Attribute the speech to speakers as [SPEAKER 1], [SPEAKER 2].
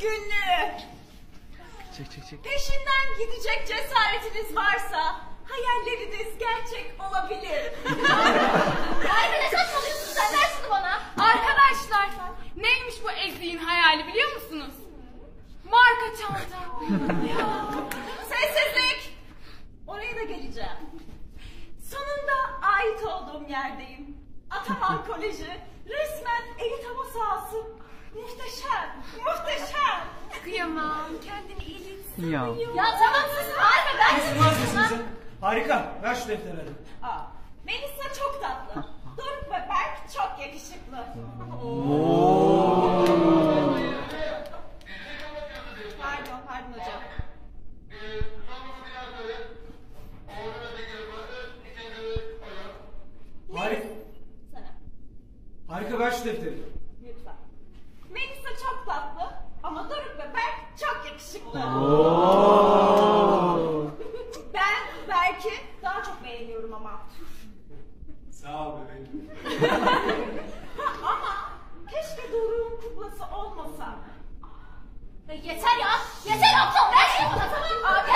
[SPEAKER 1] günlüğü. Çek çek çek. Peşinden gidecek cesaretiniz varsa hayalleriniz gerçek olabilir. Ay ne saçmalıyorsun sen ver şunu bana.
[SPEAKER 2] Arkadaşlar neymiş bu ezdiğin hayali biliyor musunuz? Marka çanta.
[SPEAKER 1] Sessizlik. Oraya da geleceğim. Sonunda ait olduğum yerdeyim. Ataman Koleji resmen elit hava sahası. Muhteşem.
[SPEAKER 2] Elit Ya. Ya tamam sus harika ben sesinize.
[SPEAKER 3] Harika. Ver şu defteri hadi.
[SPEAKER 1] Aa, Melisa çok tatlı. Doruk ve Berk çok yakışıklı. Pardon, pardon hocam. Harika. Sana,
[SPEAKER 3] Harika ver şu defteri.
[SPEAKER 1] lütfen. Melisa çok tatlı ama Doruk ve Berk çok yakışıklı. belki daha çok beğeniyorum ama.
[SPEAKER 3] Sağ ol bebeğim.
[SPEAKER 1] ama keşke Doruk'un kuklası olmasa.
[SPEAKER 2] Yeter ya! Yeter aptal! Ver şunu bana tamam Abi